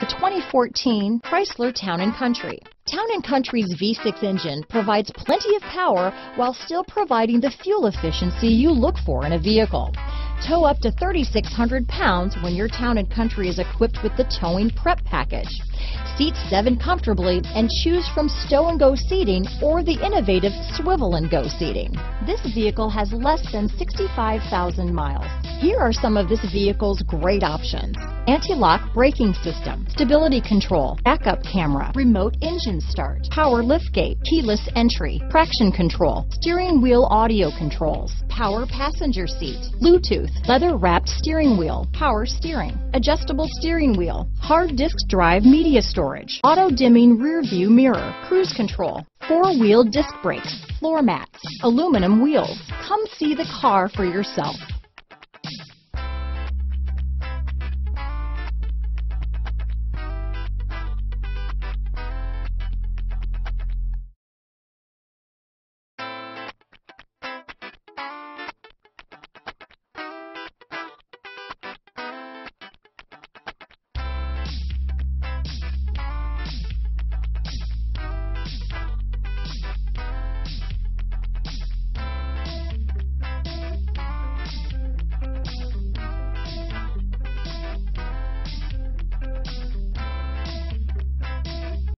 The 2014 Chrysler Town & Country. Town & Country's V6 engine provides plenty of power while still providing the fuel efficiency you look for in a vehicle. Tow up to 3,600 pounds when your Town & Country is equipped with the Towing Prep Package. Seat seven comfortably and choose from stow and go seating or the innovative swivel and go seating. This vehicle has less than 65,000 miles. Here are some of this vehicle's great options. Anti-lock braking system, stability control, backup camera, remote engine start, power liftgate, keyless entry, traction control, steering wheel audio controls, power passenger seat, Bluetooth, leather wrapped steering wheel, power steering, adjustable steering wheel, hard disk drive media storage, auto dimming rear view mirror, cruise control, four wheel disc brakes, floor mats, aluminum wheels. Come see the car for yourself.